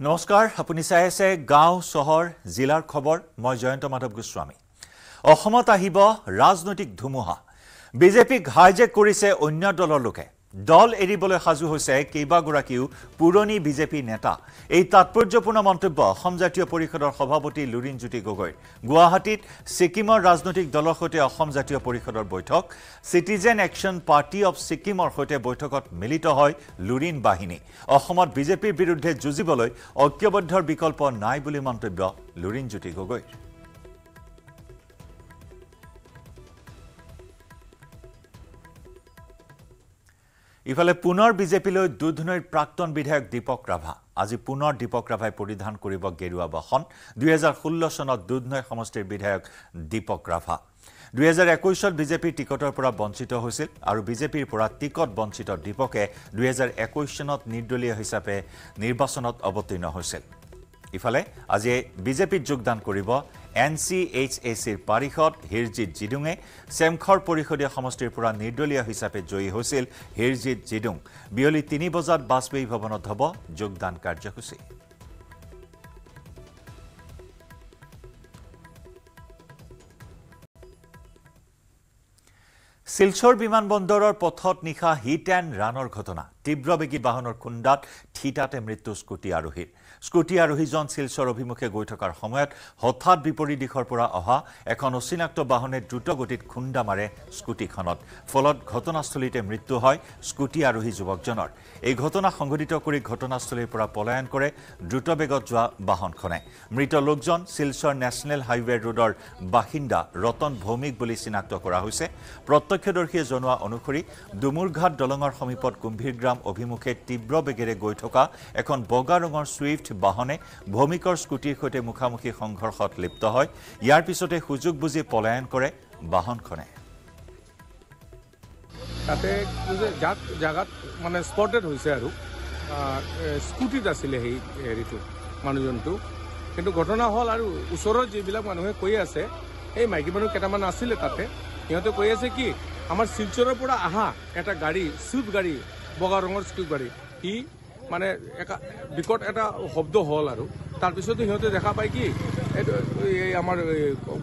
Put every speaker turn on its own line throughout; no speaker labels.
নমস্কাৰ আপুনি চাই আছে গাঁও চহৰ জিলাৰ খবৰ। মই জয়ন্ত মাধৱ গোস্বামী। অসমত আহিব ৰাজনৈতিক ধুমুহা। বিজেপিক হাইজেক কৰিছে অন্য দলৰ লোকে। দল এৰিবলৈ সাজু হৈছে কেইবাগৰাকীও পুৰণি বিজেপি নেতা। এই তাৎপৰ্যপূৰ্ণ মন্তব্য অসম জাতীয় পৰিষদৰ সভাপতি লুৰিণজ্যোতি গগৈৰ গুৱাহাটীত ছিকিমৰ ৰাজনৈতিক দলৰ সৈতে অসম জাতীয় পৰিষদৰ বৈঠক। চিটিজেন একশ্যন পাৰ্টি অৱ ছিকিমৰ সৈতে বৈঠকত মিলিত হয় লুৰিণ বাহিনী। অসমত বিজেপিৰ বিৰুদ্ধে যুঁজিবলৈ ঐক্যবদ্ধৰ বিকল্প নাই বুলি মন্তব্য লুৰিণজ্যোতি গগৈৰ ইফালে পুনৰ বিজেপিলৈ দুধনৈৰ প্ৰাক্তন বিধায়ক দীপক ৰাভা। আজি পুনৰ দীপক ৰাভাই পৰিধান কৰিব গেৰুৱা বাসন। দুহেজাৰ ষোল্ল চনত দুধনৈ সমষ্টিৰ বিধায়ক দীপক ৰাভা। দুহেজাৰ একৈছত বিজেপিৰ টিকটৰ পৰা বঞ্চিত হৈছিল আৰু বিজেপিৰ পৰা টিকট বঞ্চিত দীপকে দুহেজাৰ একৈছ চনত নিৰ্দলীয় হিচাপে নিৰ্বাচনত অৱতীৰ্ণ হৈছিল। ইফালে আজি বিজেপিত যোগদান কৰিব এন চি এইচ এ চিৰ পাৰিষদ হিৰজিৎ জিডুঙে চেমখৰ পৰিষদীয় সমষ্টিৰ পৰা নিৰ্দলীয় হিচাপে জয়ী হৈছিল হিৰজিৎ জিডুং বিয়লি তিনি বজাত বাজপেয়ী ভৱনত হ'ব যোগদান কাৰ্যসূচী। শিলচৰ বিমানবন্দৰৰ পথত নিশা হিট এণ্ড ৰাণৰ ঘটনা। তীব্ৰবেগী বাহনৰ খুন্দাত থিতাতে মৃত্যু স্কুটি আৰোহীৰ স্কুটি আৰোহীজন শিলচৰ অভিমুখে গৈ থকাৰ সময়ত হঠাৎ বিপৰীত দিশৰ পৰা অহা এখন অচিনাক্ত বাহনে দ্ৰুতগতিত খুন্দা মাৰে স্কুটিখনত। ফলত ঘটনাস্থলীতে মৃত্যু হয় স্কুটি আৰোহী যুৱকজনৰ। এই ঘটনা সংঘটিত কৰি ঘটনাস্থলীৰ পৰা পলায়ন কৰে দ্ৰুতবেগত যোৱা বাহনখনে। মৃত লোকজন শিলচৰ নেশ্যনেল হাইৱে ৰোডৰ বাসিন্দা ৰতন ভৌমিক বুলি চিনাক্ত কৰা হৈছে। প্ৰত্যক্ষদৰ্শীয়ে জনোৱা অনুসৰি ডুমুৰঘাট দলঙৰ সমীপত কুম্ভীৰগ্ৰাম অভিমুখে তীব্ৰ বেগেৰে গৈ থকা এখন বগা ৰঙৰ ছুইফ্ট বাহনে ভৌমিকৰ স্কুটিৰ সৈতে মুখামুখি সংঘৰ্ষত লিপ্ত হয়। ইয়াৰ পিছতে সুযোগ বুজি পলায়ন কৰে বাহনখনে।
তাতে যাক জেগাত মানে স্পটেড হৈছে আৰু। স্কুটিত আছিলে সেই হেৰিটো মানুহজনটো। কিন্তু ঘটনা হ'ল আৰু ওচৰত যিবিলাক মানুহে কৈ আছে এই মাইকী মানুহ কেইটামান আছিলে তাতে। সিহঁতে কৈ আছে কি আমাৰ শিলচৰৰ পৰা অহা এটা গাড়ী চুইফ্ট গাড়ী বগা ৰঙৰ চুইফ্ট গাড়ী। সি মানে একা বিকট এটা শব্দ হ'ল আৰু। তাৰপিছতো সিহঁতে দেখা পায় কি এইটো এই আমাৰ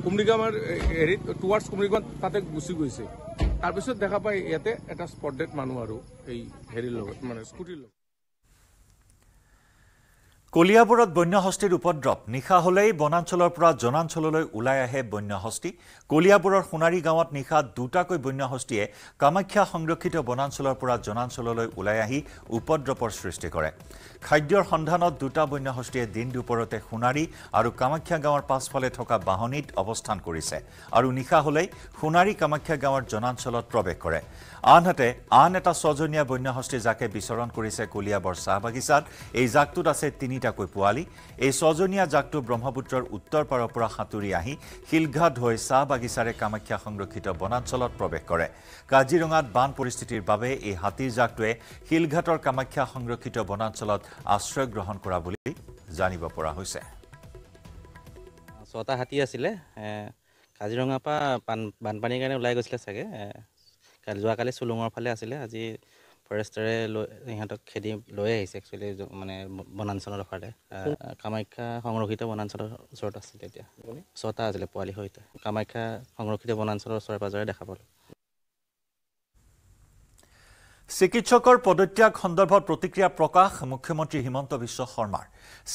কুমৰিগামৰ হেৰিত টুৱাৰ্ডছ কুমৰিগাম তাতে গুচি গৈছে। তাৰপিছত দেখা পায় ইয়াতে এটা স্পটেড মানুহ আৰু এই হেৰিৰ লগত মানে স্কুটিৰ লগত।
কলিয়াবোৰত বন্যহস্তীৰ উপদ্ৰৱ। নিশা হলেই বনাঞ্চলৰ পৰা জনাঞ্চললৈ ওলাই আহে বন্যহস্তী। কলিয়াবোৰৰ সোণাৰী গাঁৱত নিশা দুটাকৈ বন্যহস্তীয়ে কামাখ্যা সংৰক্ষিত বনাঞ্চলৰ পৰা জনাঞ্চললৈ ওলাই আহি উপদ্ৰৱৰ সৃষ্টি কৰে। খাদ্যৰ সন্ধানত দুটা বন্যহস্তীয়ে দিন দুপৰতে সোণাৰী আৰু কামাখ্যা গাঁৱৰ পাছফালে থকা বাহনীত অৱস্থান কৰিছে। আৰু নিশা হলেই সোণাৰী কামাখ্যা গাঁৱৰ জনাঞ্চলত প্ৰৱেশ কৰে। আনহাতে আন এটা ছজনীয়া বন্যহস্তী জাকে বিচৰণ কৰিছে কলিয়াবৰ চাহ বাগিচাত। এই জাকটোত আছে তিনিটাকৈ পোৱালি। এই ছজনীয়া জাকটো ব্ৰহ্মপুত্ৰৰ উত্তৰ পাৰৰ পৰা সাঁতুৰি আহি শিলঘাট হৈ চাহ বাগিচাৰে কামাখ্যা সংৰক্ষিত বনাঞ্চলত প্ৰৱেশ কৰে। কাজিৰঙাত বান পৰিস্থিতিৰ বাবে এই হাতীৰ জাকটোৱে শিলঘাটৰ কামাখ্যা সংৰক্ষিত বনাঞ্চলত আশ্ৰয় গ্ৰহণ কৰা বুলি জানিব পৰা হৈছে।
ছটা হাতী আছিলে। কাজিৰঙাৰ পৰা বান বানপানীৰ কাৰণে ওলাই গৈছিলে চাগে। যোৱাকালি চুলুঙৰ ফালে আছিলে আজি ফৰেষ্টাৰে লৈ সিহঁতক খেদি লৈ আহিছে একচুৱেলি মানে বনাঞ্চলৰ ফালে। কামাখ্যা সংৰক্ষিত বনাঞ্চলৰ ওচৰত আছিলে এতিয়া। ছটা আছিলে পোৱালিৰ সৈতে। কামাখ্যা সংৰক্ষিত বনাঞ্চলৰ ওচৰে পাঁজৰে দেখা পালোঁ।
চিকিৎসকৰ পদত্যাগ সন্দৰ্ভত প্ৰতিক্ৰিয়া প্ৰকাশ মুখ্যমন্ত্ৰী হিমন্ত বিশ্ব শৰ্মাৰ।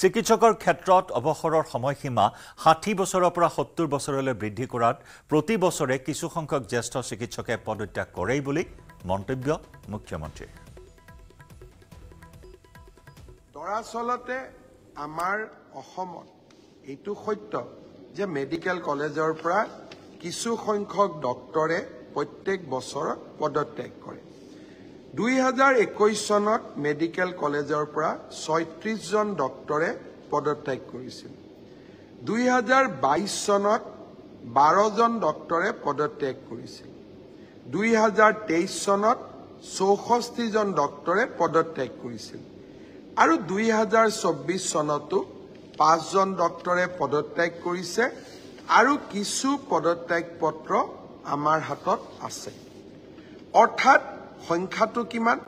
চিকিৎসকৰ ক্ষেত্ৰত অৱসৰৰ সময়সীমা ষাঠি বছৰৰ পৰা সত্তৰ বছৰলৈ বৃদ্ধি কৰাত প্ৰতি বছৰে কিছুসংখ্যক জ্যেষ্ঠ চিকিৎসকে পদত্যাগ কৰেই বুলি মন্তব্য মুখ্যমন্ত্ৰীৰ
দৰাচলতে আমাৰ অসমত এইটো সত্য যে মেডিকেল কলেজৰ পৰা কিছু সংখ্যক ডক্তৰে প্ৰত্যেক বছৰত পদত্যাগ কৰে। দুই চনত মেডিকেল কলেজৰ পৰা ছয়ত্ৰিছজন ডক্তৰে পদত্যাগ কৰিছিল। দুই হাজাৰ বাইছ চনত বাৰজন ডক্তৰে পদত্যাগ কৰিছিল। দুই হাজাৰ তেইছ চনত চৌষষ্ঠিজন ডক্তৰে পদত্যাগ কৰিছিল। আৰু দুই হাজাৰ চৌব্বিছ চনতো পাঁচজন ডক্তৰে পদত্যাগ কৰিছে আৰু কিছু পদত্যাগ পত্ৰ আমাৰ হাতত আছে। অৰ্থাৎ সংখ্যাটো কিমান?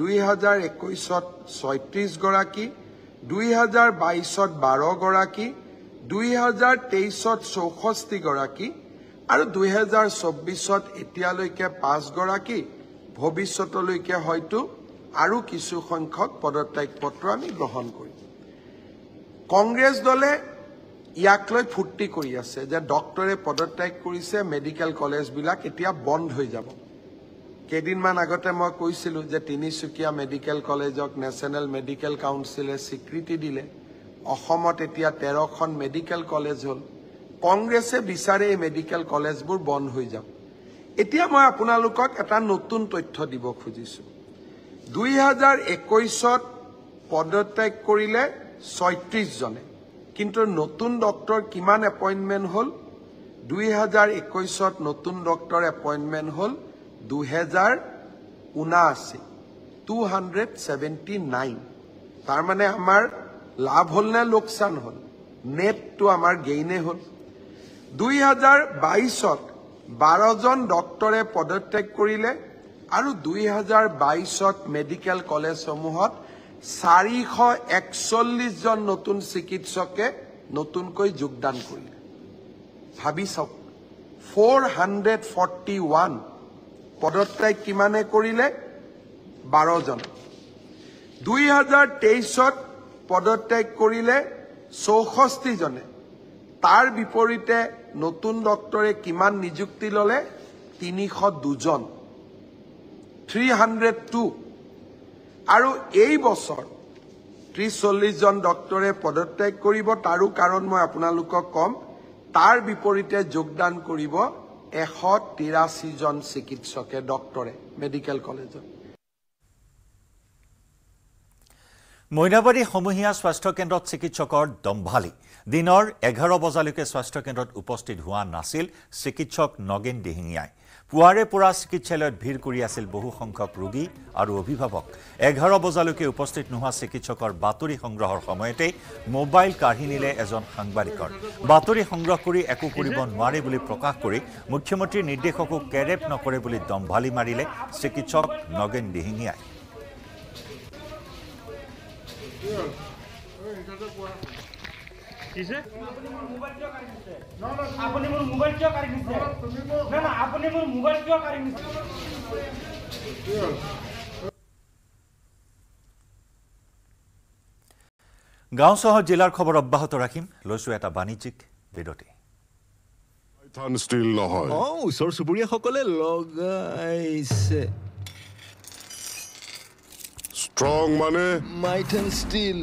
দুই হাজাৰ একৈছত ছয়ত্ৰিছগৰাকী দুই হাজাৰ বাইছত বাৰগৰাকী দুই হাজাৰ তেইছত চৌষষ্ঠিগৰাকী আৰু দুহেজাৰ চৌব্বিছত এতিয়ালৈকে পাঁচগৰাকী ভৱিষ্যতলৈকে হয়তো আৰু কিছু সংখ্যক পদত্যাগ পত্ৰ আমি গ্ৰহণ কৰিম। কংগ্ৰেছ দলে ইয়াক লৈ ফূৰ্তি কৰি আছে যে ডক্টৰে পদত্যাগ কৰিছে মেডিকেল কলেজবিলাক এতিয়া বন্ধ হৈ যাব। কেইদিনমান আগতে মই কৈছিলোঁ যে তিনিচুকীয়া মেডিকেল কলেজক নেশ্যনেল মেডিকেল কাউন্সিলে স্বীকৃতি দিলে। অসমত এতিয়া তেৰখন মেডিকেল কলেজ হ'ল। কংগ্ৰেছে বিচাৰে এই মেডিকেল কলেজবোৰ বন্ধ হৈ যাওক। এতিয়া মই আপোনালোকক এটা নতুন তথ্য দিব খুজিছোঁ। দুই হাজাৰ একৈছত পদত্যাগ কৰিলে ছয়ত্ৰিছজনে কিন্তু নতুন ডক্টৰ কিমান এপইণ্টমেণ্ট হ'ল? দুই হাজাৰ একৈছত নতুন ডক্টৰ এপইণ্টমেণ্ট হ'ল দুহেজাৰ ঊনাশী টু হাণ্ড্ৰেড ছেভেণ্টি নাইন তাৰমানে আমাৰ লাভ হ'ল নে লোকচান হ'ল? নেটটো আমাৰ গেইনে হ'ল। দুই হাজাৰ বাইছত বাৰজন ডক্টৰে পদত্যাগ কৰিলে আৰু দুই হাজাৰ বাইছত মেডিকেল কলেজসমূহত চাৰিশ একচল্লিছজন নতুন চিকিৎসকে নতুনকৈ যোগদান কৰিলে। ভাবি চাওক ফ'ৰ হাণ্ড্ৰেড ফৰ্টি ওৱান পদত্যাগ কিমানে কৰিলে? বাৰজন। দুই হাজাৰ তেইছত পদত্যাগ কৰিলে চৌষষ্ঠিজনে। তাৰ বিপৰীতে নতুন ডক্টৰে কিমান নিযুক্তি ল'লে? তিনিশ দুজন। Three hundred two. আৰু এই বছৰ ত্ৰিছ চল্লিছজন ডক্টৰে পদত্যাগ কৰিব তাৰো কাৰণ মই আপোনালোকক ক'ম। তাৰ বিপৰীতে যোগদান কৰিব এশ তিৰাশীজন চিকিৎসকে ডক্টৰে মেডিকেল কলেজত।
মইনাবাৰী সমূহীয়া স্বাস্থ্য কেন্দ্ৰত চিকিৎসকৰ দম্ভালি। দিনৰ এঘাৰ বজালৈকে স্বাস্থ্য কেন্দ্ৰত উপস্থিত হোৱা নাছিল চিকিৎসক নগেন দিহিঙীয়াই। পুৱাৰে পৰা চিকিৎসালয়ত ভিৰ কৰি আছিল বহু সংখ্যক ৰোগী আৰু অভিভাৱক। এঘাৰ বজালৈকে উপস্থিত নোহোৱা চিকিৎসকৰ বাতৰি সংগ্ৰহৰ সময়তে মোবাইল কাঢ়ি নিলে এজন সাংবাদিকৰ। বাতৰি সংগ্ৰহ কৰি একো কৰিব নোৱাৰে বুলি প্ৰকাশ কৰি মুখ্যমন্ত্ৰীৰ নিৰ্দেশকো কেৰেপ নকৰে বুলি দম্ভালি মাৰিলে চিকিৎসক নগেন দিহিঙীয়াই।
আপুনি মোৰ মোবাইল কিয় কাঢ়ি নিছে না না আপুনি মোৰ মোবাইল কিয় কাঢ়ি নিছে
গাঁও চহৰ জিলাৰ খবৰ অব্যাহত ৰাখিম। লৈছো এটা বাণিজ্যিক বিৰতি।
থান ষ্টিল নহয়।
অ ওচৰ চুবুৰীয়াসকলে লগাইছে।
ষ্ট্ৰং মানে?
মাইথেন ষ্টিল।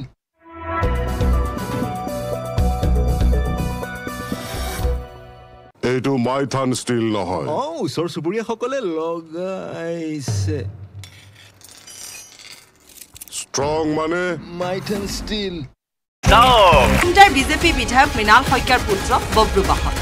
এইটো মাইথান ষ্টিল নহয়।
অ ওচৰ চুবুৰীয়াসকলে লগাইছে।
ষ্ট্ৰং মানে?
মাইথেন ষ্টিল।
খুমটাৰ বিজেপি বিধায়ক মৃণাল শইকীয়াৰ পুত্ৰ বব্ৰু বাহন।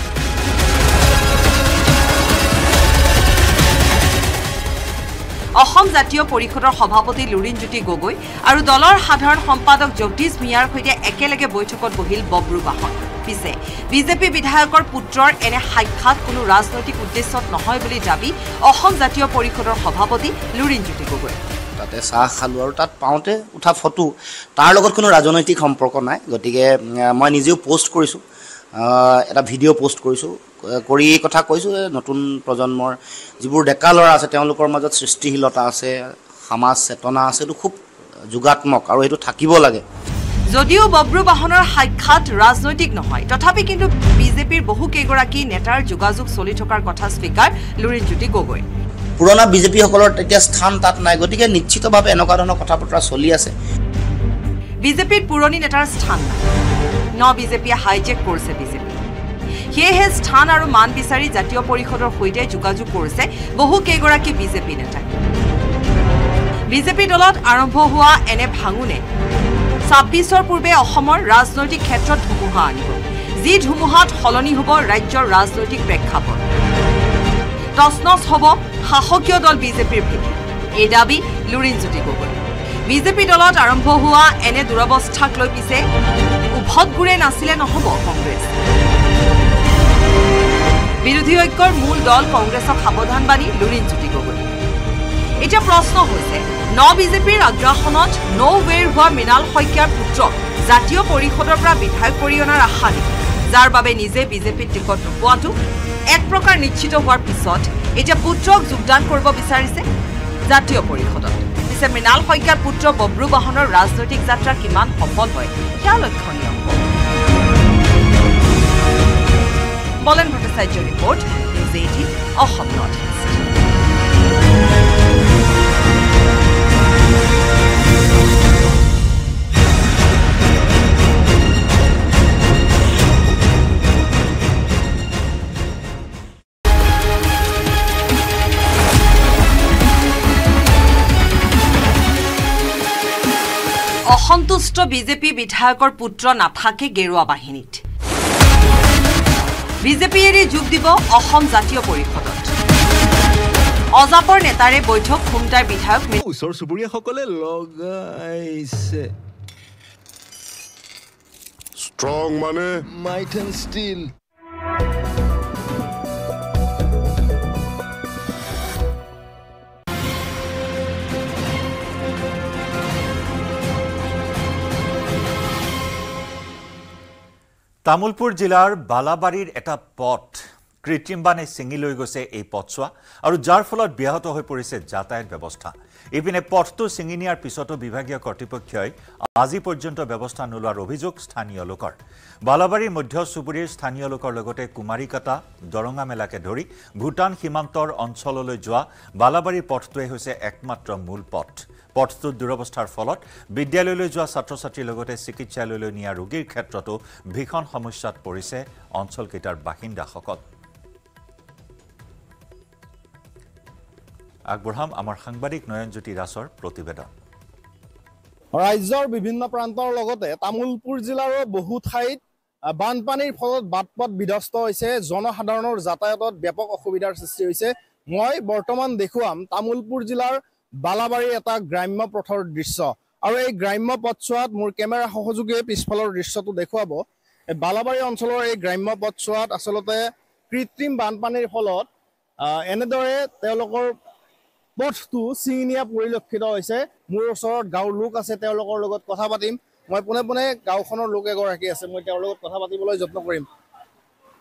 অসম জাতীয় পৰিষদৰ সভাপতি লুৰিণজ্যোতি গগৈ আৰু দলৰ সাধাৰণ সম্পাদক জগদীশ মিয়াৰ সৈতে একেলগে বৈঠকত বহিল বব্ৰু বাহন। পিছে। বিজেপি বিধায়কৰ পুত্ৰৰ এনে সাক্ষাৎ কোনো ৰাজনৈতিক উদ্দেশ্যত নহয় বুলি দাবী অসম জাতীয় পৰিষদৰ সভাপতি লুৰিণজ্যোতি গগৈ।
তাতে চাহ খালোঁ আৰু তাত পাওঁতে উঠা ফটো তাৰ লগত কোনো ৰাজনৈতিক সম্পৰ্ক নাই। গতিকে মই নিজেও পষ্ট কৰিছোঁ। এটা ভিডিঅ' পষ্ট কৰিছোঁ। কৰি এই কথা কৈছোঁ যে নতুন প্ৰজন্মৰ যিবোৰ ডেকা ল'ৰা আছে তেওঁলোকৰ মাজত সৃষ্টিশীলতা আছে সমাজ চেতনা আছে এইটো খুব যোগাত্মক আৰু সেইটো থাকিব লাগে।
যদিও বব্ৰু বাহনৰ সাক্ষাৎ ৰাজনৈতিক নহয় তথাপি কিন্তু বিজেপিৰ বহু কেইগৰাকী নেতাৰ যোগাযোগ চলি থকাৰ কথা স্বীকাৰ লুৰিণজ্যোতি গগৈ।
পুৰণা বিজেপিসকলৰ তেতিয়া স্থান তাত নাই গতিকে নিশ্চিতভাৱে এনেকুৱা ধৰণৰ কথা বতৰা চলি আছে।
বিজেপিত পুৰণি নেতাৰ স্থান নাই। ন বিজেপিয়ে হাইজেক কৰিছে বিজেপি। সেয়েহে স্থান আৰু মান বিচাৰি জাতীয় পৰিষদৰ সৈতে যোগাযোগ কৰিছে বহু কেইগৰাকী বিজেপি নেতাই। বিজেপি দলত আৰম্ভ হোৱা এনে ভাঙোনে? ছাব্বিছৰ পূৰ্বে অসমৰ ৰাজনৈতিক ক্ষেত্ৰত ধুমুহা আনিব। যি ধুমুহাত সলনি হ'ব ৰাজ্যৰ ৰাজনৈতিক প্ৰেক্ষাপট। তচনচ হ'ব শাসকীয় দল বিজেপিৰ ভেটি এই দাবী লুৰিণজ্যোতি গগৈ। বিজেপি দলত আৰম্ভ হোৱা এনে দুৰৱস্থাক লৈ পিছে উভত গুৰে নাছিলে নহ'ব কংগ্ৰেছ। বিৰোধী ঐক্যৰ মূল দল কংগ্ৰেছক সাৱধান বাণী লুৰিণজ্যোতি গগৈ এতিয়া প্ৰশ্ন হৈছে ন বিজেপিৰ আগ্ৰাসনত নৌ ৱেৰ হোৱা মৃণাল শইকীয়াৰ পুত্ৰক জাতীয় পৰিষদৰ পৰা বিধায়ক কৰি অনাৰ আশা নেকি? যাৰ বাবে নিজে বিজেপিত টিকট নোপোৱাটো এক প্ৰকাৰ নিশ্চিত হোৱাৰ পিছত এতিয়া পুত্ৰক যোগদান কৰিব বিচাৰিছে জাতীয় পৰিষদত। পিছে মৃণাল শইকীয়াৰ পুত্ৰ বব্ৰু বাহনৰ ৰাজনৈতিক যাত্ৰা কিমান সফল হয় সেয়া লক্ষণীয়। Balen Bhattacharya report News Eighteen Assam North East. অসন্তুষ্ট বিজেপি বিধায়কৰ পুত্ৰ নাথাকে গেৰুৱা বাহিনীত। বিজেপি এৰি যোগ দিব অসম জাতীয় পৰিষদত। অজাপৰ নেতাৰে বৈঠক খুমটাই বিধায়ক
ওচৰ চুবুৰীয়াসকলে লগাইছে।
ষ্ট্ৰং মানে?
মাইট এণ্ড ষ্টীল
তামোলপুৰ জিলাৰ বালাবাৰীৰ এটা পথ কৃত্ৰিম বানে ছিঙি লৈ গৈছে এই পথছোৱা আৰু যাৰ ফলত ব্যাহত হৈ পৰিছে যাতায়াত ব্যৱস্থা। ইপিনে পথটো ছিঙি নিয়াৰ পিছতো বিভাগীয় কৰ্তৃপক্ষই আজি পৰ্যন্ত ব্যৱস্থা নোলোৱাৰ অভিযোগ স্থানীয় লোকৰ। বালাবাৰীৰ মধ্য চুবুৰীৰ স্থানীয় লোকৰ লগতে কুমাৰীকাটা দৰঙা মেলাকে ধৰি ভূটান সীমান্তৰ অঞ্চললৈ যোৱা বালাবাৰীৰ পথটোৱে হৈছে একমাত্ৰ মূল পথ। পথটোত দুৰৱস্থাৰ ফলত বিদ্যালয়লৈ যোৱা ছাত্ৰ ছাত্ৰীৰ লগতে চিকিৎসালয়লৈ নিয়া ৰোগীৰ ক্ষেত্ৰতো ভীষণ সমস্যাত পৰিছে অঞ্চলকেইটাৰ বাসিন্দাসকল। আগবঢ়াম আমাৰ সাংবাদিক নয়নজ্যোতি দাসৰ প্ৰতিবেদন।
ৰাজ্যৰ বিভিন্ন প্ৰান্তৰ লগতে তামোলপুৰ জিলাৰো বহু ঠাইত বানপানীৰ ফলত বাট পথ বিধ্বস্ত হৈছে জনসাধাৰণৰ যাতায়াতত ব্যাপক অসুবিধাৰ সৃষ্টি হৈছে। মই বৰ্তমান দেখুৱাম তামোলপুৰ জিলাৰ বালাবাৰীৰ এটা গ্ৰাম্য পথৰ দৃশ্য। আৰু এই গ্ৰাম্য পথছোৱাত মোৰ কেমেৰা সহযোগীয়ে পিছফালৰ দৃশ্যটো দেখুৱাব। বালাবাৰী অঞ্চলৰ এই গ্ৰাম্য পথছোৱাত আচলতে কৃত্ৰিম বানপানীৰ ফলত এনেদৰে তেওঁলোকৰ পথটো ছিঙি নিয়া পৰিলক্ষিত হৈছে। মোৰ ওচৰত গাঁৱৰ লোক আছে তেওঁলোকৰ লগত কথা পাতিম। মই পোনে পোনে গাঁওখনৰ লোক এগৰাকী আছে মই তেওঁৰ লগত কথা পাতিবলৈ যত্ন কৰিম।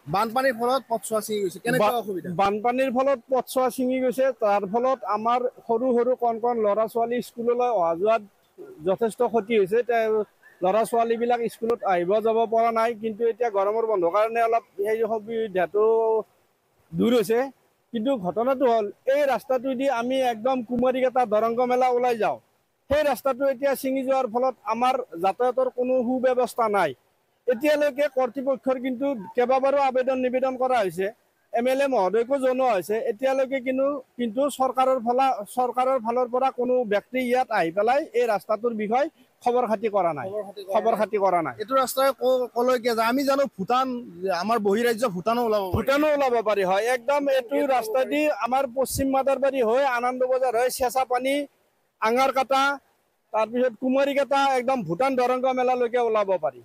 বানপানীৰ ফলত পথছোৱা ছিঙি গৈছে। কেনেকুৱা অসুবিধা?
বানপানীৰ ফলত পথছোৱা ছিঙি গৈছে। তাৰ ফলত আমাৰ সৰু সৰু কণ কণ ল'ৰা ছোৱালী স্কুললৈ অহা যোৱাত যথেষ্ট ক্ষতি হৈছে। ল'ৰা ছোৱালীবিলাক স্কুলত আহিব যাব পৰা নাই। কিন্তু এতিয়া গৰমৰ বন্ধৰ কাৰণে অলপ সেই সুবিধাটো দূৰ হৈছে। কিন্তু ঘটনাটো হ'ল এই ৰাস্তাটোদি আমি একদম কুমাৰীকেইটা দৰংগ মেলা ওলাই যাওঁ। সেই ৰাস্তাটো এতিয়া ছিঙি যোৱাৰ ফলত আমাৰ যাতায়াতৰ কোনো সুব্যৱস্থা নাই। এতিয়ালৈকে কৰ্তৃপক্ষৰ কিন্তু কেইবাবাৰো আবেদন নিবেদন কৰা হৈছে। এম এল এ মহোদয়কো জনোৱা হৈছে। এতিয়ালৈকে কিন্তু কিন্তু চৰকাৰৰ ফালা চৰকাৰৰ ফালৰ পৰা কোনো ব্যক্তি ইয়াত আহি পেলাই এই ৰাস্তাটোৰ বিষয়ে খবৰ খাতি কৰা নাই। খবৰ খাতি কৰা নাই।
এইটো ৰাস্তাই ক- কলৈকে যায়? আমি জানো ভূটান আমাৰ বহিৰাজ্য ভূটানো ওলাব।
ভূটানো ওলাব পাৰি হয়। একদম এইটো ৰাস্তা দি আমাৰ পশ্চিম মাদাৰবাৰী হৈ আনন্দ বজাৰ হৈ চেঁচা পানী আঙাৰ কাটা তাৰপিছত কুমাৰী কাটা একদম ভূটান দৰংগ মেলালৈকে ওলাব পাৰি।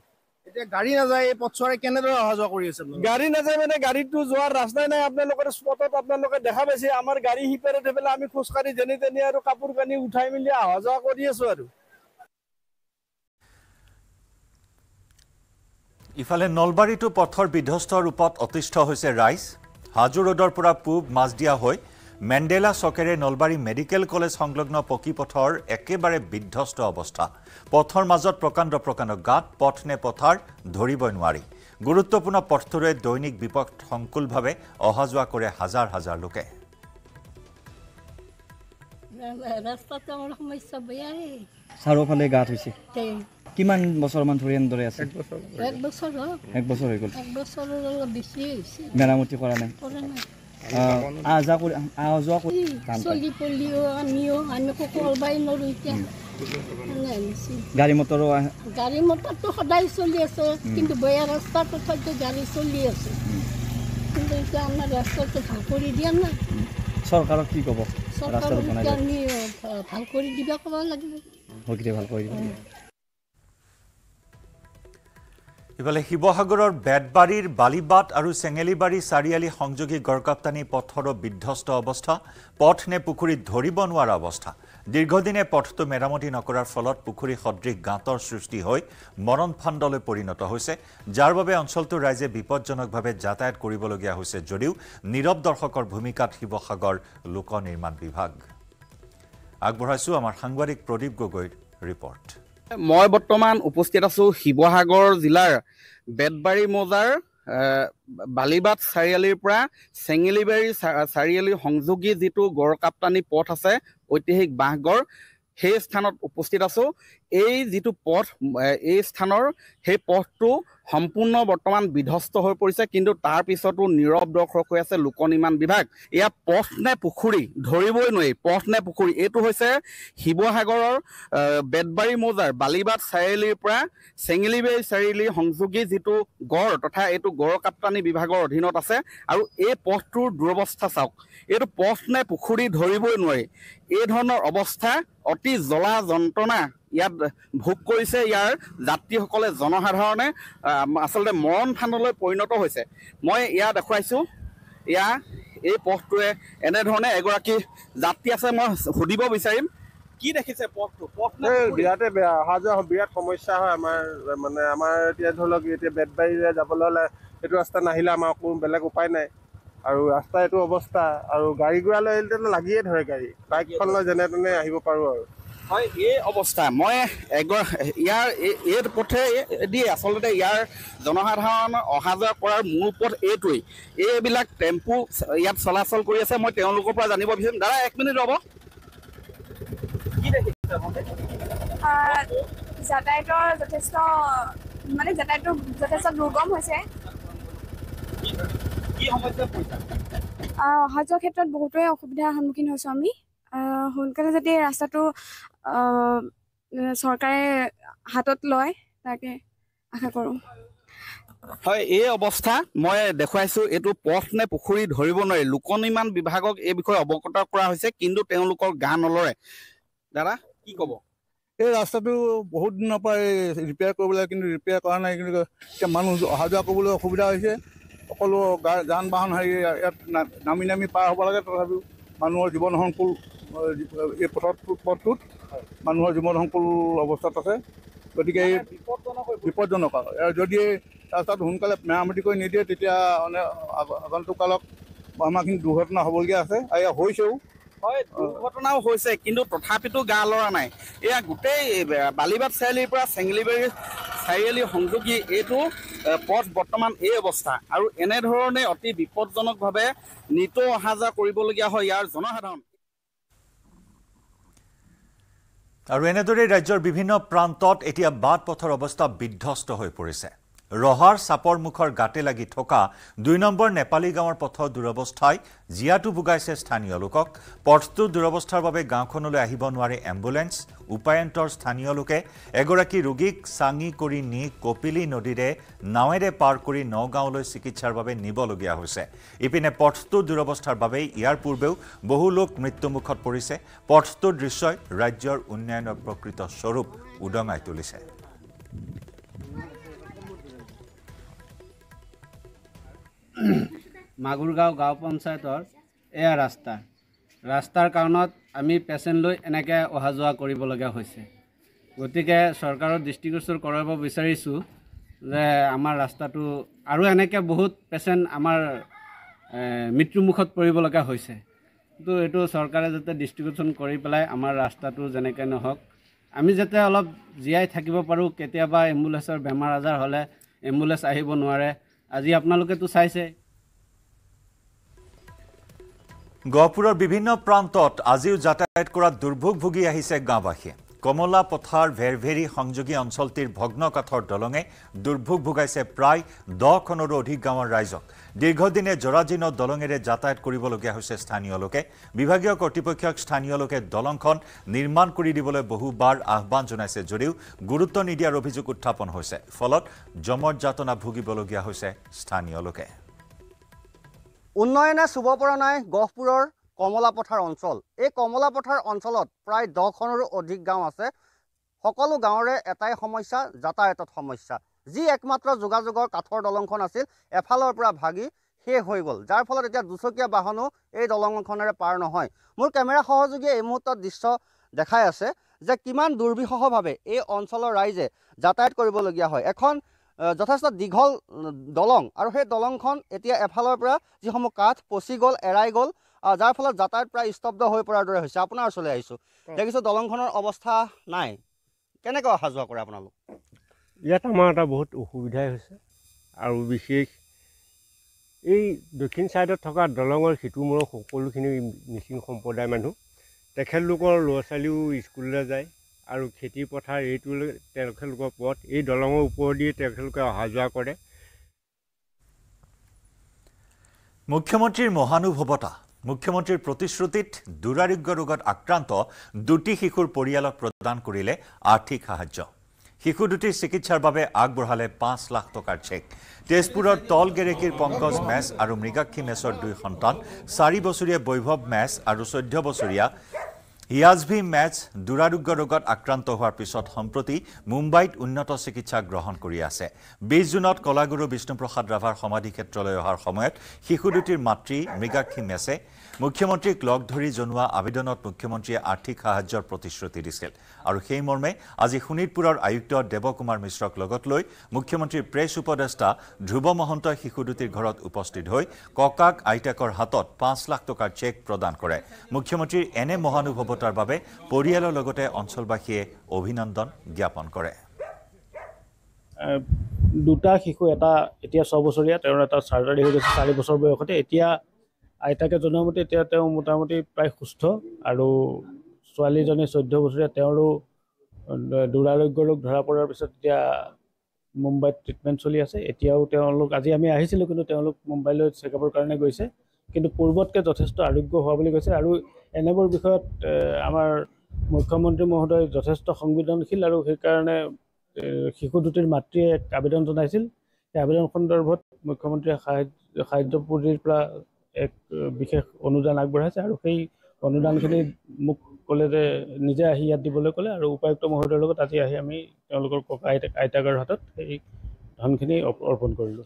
এতিয়া গাড়ী নাযায় এই পথছোৱাৰে কেনেদৰে অহা যোৱা কৰি আছে আপোনালোকে?
গাড়ী নাযায় মানে গাড়ীটো যোৱাৰ ৰাস্তাই নাই আপোনালোকৰ স্পটত আপোনালোকে দেখা পাইছে আমাৰ গাড়ী সিপাৰে থৈ পেলাই আমি খোজকাঢ়ি যেনি তেনি আৰু কাপোৰ কানি উঠাই মেলি অহা যোৱা কৰি আছো আৰু
ইফালে নলবাৰীতো পথৰ বিধ্বস্ত ৰূপত অতিষ্ঠ হৈছে ৰাইজ হাজো ৰোডৰ পৰা পূব মাজদিয়া হৈ মেণ্ডেলা চকেৰে নলবাৰী মেডিকেল কলেজ সংলগ্ন পকী পথৰ একেবাৰে বিধ্বস্ত অৱস্থা। পথৰ মাজত প্ৰকাণ্ড প্ৰকাণ্ড গাঁত পথ নে পথাৰ ধৰিবই নোৱাৰি। গুৰুত্বপূৰ্ণ পথটোৰে দৈনিক বিপদ সংকুলভাৱে অহা যোৱা কৰে হাজাৰ হাজাৰ লোকে।
ৰাস্তাটো আমাৰ সমস্যা বেয়াই।
চাৰিওফালে গাঁত হৈছে। কিমান বছৰমান ধৰি এনেদৰে আছে?
এক বছৰ হ'ল।
এক বছৰ হৈ গ'ল।
এক বছৰৰ অলপ বেছি হৈছে।
মেৰামতি কৰা নাই?
কৰা নাই।
আহ, আহ যাহ কৰি আহ যোৱা কৰি
এই
টান পায়।
চলি পলিও আমিও আমি একো কৰবাই নোৱাৰো এতিয়া মানে আনিছে।
গাড়ী মটৰো
গাড়ী মটৰটো সদায় চলি আছে কিন্তু বেয়া ৰাস্তাৰ তথাপিতো গাড়ী চলি আছে কিন্তু এতিয়া আমাৰ ৰাস্তাটো ভাল কৰি দিয়া নাই
চৰকাৰক কি ক'ব
চৰকাৰক
ৰাস্তাটো বনাই।
আমি ভাল কৰি দিবা ক'ব লাগিব
ভাল কৰি দিব
ইফালে শিৱসাগৰৰ বেতবাৰীৰ বালিবাট আৰু চেঙেলিবাৰী চাৰিআলি সংযোগী গড়কাপ্তানি পথৰো বিধ্বস্ত অৱস্থা। পথ নে পুখুৰীত ধৰিব নোৱাৰা অৱস্থা। দীৰ্ঘদিনে পথটো মেৰামতি নকৰাৰ ফলত পুখুৰী সদৃশ গাঁতৰ সৃষ্টি হৈ মৰণ ফাণ্ডলৈ পৰিণত হৈছে। যাৰ বাবে অঞ্চলটোৰ ৰাইজে বিপদজনকভাৱে যাতায়াত কৰিবলগীয়া হৈছে যদিও নীৰৱ দৰ্শকৰ ভূমিকাত শিৱসাগৰ লোক নিৰ্মাণ বিভাগ। আগবঢ়াইছোঁ আমাৰ সাংবাদিক প্ৰদীপ গগৈৰ ৰিপৰ্ট
মই বৰ্তমান উপস্থিত আছো শিৱসাগৰ জিলাৰ বেতবাৰী মৌজাৰ বালিবাট চাৰিআলিৰ পৰা চেঙেলিবাৰী চাৰিআলি সংযোগী যিটো গড়কাপ্তানি পথ আছে ঐতিহাসিক বাঁহগড় সেই স্থানত উপস্থিত আছো। এই যিটো পথ এই স্থানৰ সেই পথটো সম্পূৰ্ণ বৰ্তমান বিধ্বস্ত হৈ পৰিছে। কিন্তু তাৰ পিছতো নীৰৱ দৰ্শক হৈ আছে লোক নিৰ্মাণ বিভাগ। এয়া পথ নে পুখুৰী? ধৰিবই নোৱাৰি। পথ নে পুখুৰী? এইটো হৈছে শিৱসাগৰৰ বেতবাৰী মৌজাৰ বালিবাট চাৰিআলিৰ পৰা চেঙেলিবাৰী চাৰিআলি সংযোগী যিটো গড় তথা এইটো গড় কাপ্তানি বিভাগৰ অধীনত আছে। আৰু এই পথটোৰ দুৰৱস্থা চাওক। এইটো পথ নে পুখুৰী? ধৰিবই নোৱাৰি। এই ধৰণৰ অৱস্থা অতি জ্বলা যন্ত্ৰণা ইয়াত ভোগ কৰিছে ইয়াৰ যাত্ৰীসকলে জনসাধাৰণে আচলতে মৰণ ফান্দলৈ পৰিণত হৈছে। মই ইয়াত দেখুৱাইছোঁ। এয়া এই পথটোৱে এনেধৰণে এগৰাকী যাত্ৰী আছে মই সুধিব বিচাৰিম। কি দেখিছে পথটো? পথ?
বিৰাটে বেয়া। অহা যোৱা বিৰাট সমস্যা হয় আমাৰ মানে আমাৰ এতিয়া ধৰি লওক এতিয়া বেতবাৰীৰে যাবলৈ হ'লে এইটো ৰাস্তা নাহিলে আমাৰ কোনো বেলেগ উপায় নাই। আৰু ৰাস্তা এইটো অৱস্থা। আৰু গাড়ী ঘোঁৰা লৈ আহিলেতো লাগিয়ে ধৰে গাড়ী। বাইকখন লৈ যেনে তেনে আহিব পাৰোঁ আৰু।
হয় এই অৱস্থা। মই এগৰ ইয়াৰ এই- পথে দি আচলতে ইয়াৰ জনসাধাৰণ অহা যোৱা কৰাৰ মূল পথ এইটোৱেই। এইবিলাক টেম্পু ইয়াত চলাচল কৰি আছে মই তেওঁলোকৰ পৰা জানিব বিচাৰিম। দাদা এক মিনিট ৰ'ব।
যাতায়াতৰ যথেষ্ট মানে যাতায়াতটো যথেষ্ট দুৰ্গম হৈছে। অহা যোৱাৰ ক্ষেত্ৰত বহুতোৱে অসুবিধাৰ সন্মুখীন হৈছোঁ আমি। সোনকালে যাতে ৰাস্তাটো চৰকাৰে হাতত লয় তাকে আশা কৰোঁ।
হয় এই অৱস্থা মই দেখুৱাইছো এইটো পথ নে পুখুৰী ধৰিব নোৱাৰি। লোক নিৰ্মাণ বিভাগক এই বিষয়ে অৱগত কৰা হৈছে কিন্তু তেওঁলোকৰ গা নলৰে। দাদা কি ক'ব?
এই ৰাস্তাটো বহুত দিনৰ পৰা ৰিপেয়াৰ কৰিব লাগে কিন্তু ৰিপেয়াৰ কৰা নাই কিন্তু এতিয়া মানুহ অহা যোৱা কৰিবলৈ অসুবিধা হৈছে। সকলো যান বাহন হেৰি ইয়াত নামি নামি পাৰ হ'ব লাগে তথাপিও মানুহৰ জীৱন সংকুল এই পথত পথটোত। মানুহৰ জীৱন সংকুল অৱস্থাত আছে। গতিকে এই বিপদজনক আৰু। যদি এই ৰাস্তাটো সোনকালে মেৰামতি কৰি নিদিয়ে তেতিয়া মানে আগ- আগন্তুক কালত আমাৰখিনি দুৰ্ঘটনা হ'বলগীয়া আছে। আৰু হৈছেও।
হয় দুৰ্ঘটনাও হৈছে কিন্তু তথাপিতো গা লৰা নাই। এয়া গোটেই বালিবাট চাৰিআলিৰ পৰা চেঙেলিবাৰী চাৰিআলি সংযোগী এইটো পথ বৰ্তমান এই অৱস্থা। আৰু এনেধৰণে অতি বিপদজনকভাৱে নিতৌ অহা যোৱা কৰিবলগীয়া হয়। ইয়াৰ জনসাধাৰণ
আৰু এনেদৰেই ৰাজ্যৰ বিভিন্ন প্ৰান্তত এতিয়া বাট পথৰ অৱস্থা বিধ্বস্ত হৈ পৰিছে। ৰহাৰ চাপৰ মুখৰ গাতে লাগি থকা দুই নম্বৰ নেপালী গাঁৱৰ পথৰ দুৰৱস্থাই জীয়াটো বুগাইছে স্থানীয় লোকক। পথটোৰ দুৰৱস্থাৰ বাবে গাঁওখনলৈ আহিব নোৱাৰে এম্বুলেন্স। উপায়ন্তৰ স্থানীয় লোকে এগৰাকী ৰোগীক চাঙি কৰি নি কপিলী নদীৰে নাৱেৰে পাৰ কৰি নগাঁৱলৈ চিকিৎসাৰ বাবে নিবলগীয়া হৈছে। ইপিনে পথটোৰ দুৰৱস্থাৰ বাবেই ইয়াৰ পূৰ্বেও বহু লোক মৃত্যুমুখত পৰিছে। পথটোৰ দৃশ্যই ৰাজ্যৰ উন্নয়নৰ প্ৰকৃত স্বৰূপ উদঙাই তুলিছে।
মাগুৰগাঁও গাঁও পঞ্চায়তৰ এয়া ৰাস্তা। ৰাস্তাৰ কাৰণত আমি পেচেণ্ট লৈ এনেকৈ অহা যোৱা কৰিবলগীয়া হৈছে। গতিকে চৰকাৰৰ দৃষ্টিগোচৰ কৰাব বিচাৰিছোঁ যে আমাৰ ৰাস্তাটো আৰু এনেকৈ বহুত পেচেণ্ট আমাৰ মৃত্যুমুখত পৰিবলগীয়া হৈছে। কিন্তু এইটো চৰকাৰে যাতে দৃষ্টিগোচৰ কৰি পেলাই আমাৰ ৰাস্তাটো যেনেকৈ নহওক আমি যাতে অলপ জীয়াই থাকিব পাৰোঁ কেতিয়াবা এম্বুলেঞ্চৰ বেমাৰ আজাৰ হ'লে এম্বুলেঞ্চ আহিব নোৱাৰে আজি আপোনালোকেতো চাইছে।
গহপুৰৰ বিভিন্ন প্ৰান্তত আজিও যাতায়াত কৰাত দুৰ্ভোগ ভুগি আহিছে গাঁওবাসীয়ে। কমলা পথাৰ ভেৰভেৰী সংযোগী অঞ্চলটিৰ ভগ্ন কাঠৰ দলঙে দুৰ্ভোগ ভোগাইছে প্ৰায় দহখনৰো অধিক গাঁৱৰ ৰাইজক। দীৰ্ঘদিনে জৰাজীৰ্ণ দলঙেৰে যাতায়াত কৰিবলগীয়া হৈছে স্থানীয় লোকে। বিভাগীয় কৰ্তৃপক্ষক স্থানীয় লোকে দলংখন নিৰ্মাণ কৰি দিবলৈ বহুবাৰ আহ্বান জনাইছে যদিও গুৰুত্ব নিদিয়াৰ অভিযোগ উত্থাপন হৈছে। ফলত যমৰ যাতনা ভুগিবলগীয়া হৈছে স্থানীয় লোকে।
উন্নয়নে নাই গহপুৰৰ কমলাপথাৰ অঞ্চল। এই কমলাপথাৰ অঞ্চলত প্ৰায় দহখনৰো অধিক গাঁও আছে। সকলো গাঁৱৰে এটাই সমস্যা যাতায়াতত সমস্যা। যি একমাত্ৰ যোগাযোগৰ কাঠৰ দলংখন আছিল এফালৰ পৰা ভাগি শেষ হৈ গ'ল। যাৰ ফলত এতিয়া দুচকীয়া বাহনো এই দলংখনেৰে পাৰ নহয়। মোৰ কেমেৰা সহযোগীয়ে এই মুহূৰ্তত দৃশ্য দেখাই আছে যে কিমান দুৰ্বিষহভাৱে এই অঞ্চলৰ ৰাইজে যাতায়াত কৰিবলগীয়া হয়। এখন যথেষ্ট দীঘল দলং। আৰু সেই দলংখন এতিয়া এফালৰ পৰা যিসমূহ কাঠ পচি গ'ল এৰাই গ'ল যাৰ ফলত যাতায়াত প্ৰায় স্তব্ধ হৈ পৰাৰ দৰে হৈছে। আপোনাৰ ওচৰলৈ আহিছোঁ। দেখিছোঁ দলংখনৰ অৱস্থা নাই। কেনেকৈ অহা যোৱা কৰে আপোনালোক?
ইয়াত আমাৰ এটা বহুত অসুবিধাই হৈছে আৰু বিশেষ এই দক্ষিণ ছাইডত থকা দলঙৰ সিটোমূৰৰ সকলোখিনি মিচিং সম্প্ৰদায়ৰ মানুহ তেখেতলোকৰ ল'ৰা ছোৱালীও স্কুললৈ যায় আৰু খেতি পথাৰ এইটোলৈ তেখেতলোকৰ পথ এই দলঙৰ ওপৰেদিয়ে তেখেতলোকে অহা যোৱা কৰে।
মুখ্যমন্ত্ৰীৰ মহানুভৱতা। মুখ্যমন্ত্ৰীৰ প্ৰতিশ্ৰুতিত দুৰাৰোগ্য ৰোগত আক্ৰান্ত দুটি শিশুৰ পৰিয়ালক প্ৰদান কৰিলে আৰ্থিক সাহায্য। শিশু দুটিৰ চিকিৎসাৰ বাবে আগবঢ়ালে পাঁচ লাখ টকাৰ চেক। তেজপুৰৰ তলগেৰেকীৰ পংকজ মেছ আৰু মৃগাক্ষী মেছৰ দুই সন্তান চাৰি বছৰীয়া বৈভৱ মেছ আৰু চৈধ্য বছৰীয়া হিয়াজভি মেচ দুৰাৰোগ্য ৰোগত আক্ৰান্ত হোৱাৰ পিছত সম্প্ৰতি মুম্বাইত উন্নত চিকিৎসা গ্ৰহণ কৰি আছে। বিছ জুনত কলাগুৰু বিষ্ণুপ্ৰসাদ ৰাভাৰ সমাধিক্ষেত্ৰলৈ অহাৰ সময়ত শিশু দুটিৰ মাতৃ মৃগাক্ষী মেছে মুখ্যমন্ত্ৰীক লগ ধৰি জনোৱা আবেদনত মুখ্যমন্ত্ৰীয়ে আৰ্থিক সাহায্যৰ প্ৰতিশ্ৰুতি দিছিল। আৰু সেই মৰ্মে আজি শোণিতপুৰৰ আয়ুক্ত দেৱকুমাৰ মিশ্ৰক লগত লৈ মুখ্যমন্ত্ৰীৰ প্ৰেছ উপদেষ্টা ধ্ৰুৱ মহন্তই শিশু দুটিৰ ঘৰত উপস্থিত হৈ ককাক আইতাকৰ হাতত পাঁচ লাখ টকাৰ চেক প্ৰদান কৰে। মুখ্যমন্ত্ৰীৰ এনে মহানুভৱতাৰ বাবে পৰিয়ালৰ লগতে অঞ্চলবাসীয়ে অভিনন্দন জ্ঞাপন কৰে।
দুটা শিশু এটা এতিয়া ছবছৰীয়া তেওঁৰ এটা চাৰ্জাৰী হৈ গৈছে চাৰি বছৰ বয়সতে। এতিয়া আইতাকে জনোৱা মতে এতিয়া তেওঁ মোটামুটি প্ৰায় সুস্থ আৰু ছোৱালীজনী চৈধ্য বছৰীয়া তেওঁৰো দুৰাৰোগ্য ৰোগ ধৰা পৰাৰ পিছত এতিয়া মুম্বাইত ট্ৰিটমেণ্ট চলি আছে। এতিয়াও তেওঁলোক আজি আমি আহিছিলোঁ কিন্তু তেওঁলোক মুম্বাইলৈ চেকআপৰ কাৰণে গৈছে। কিন্তু পূৰ্বতকৈ যথেষ্ট আৰোগ্য হোৱা বুলি কৈছে। আৰু এনেবোৰ বিষয়ত আমাৰ মুখ্যমন্ত্ৰী মহোদয় যথেষ্ট সংবেদনশীল আৰু সেইকাৰণে শিশু দুটিৰ মাতৃয়ে এক আবেদন জনাইছিল। সেই আবেদন সন্দৰ্ভত মুখ্যমন্ত্ৰীয়ে সাহায্য পুঁজিৰ পৰা এক বিশেষ অনুদান আগবঢ়াইছে। আৰু সেই অনুদানখিনি মোক ক'লে যে নিজে আহি ইয়াত দিবলৈ ক'লে আৰু উপায়ুক্ত মহোদয়ৰ লগত আজি আহি আমি তেওঁলোকৰ ককা আইতাক আইতাকৰ হাতত সেই ধনখিনি অৰ্পণ কৰিলোঁ।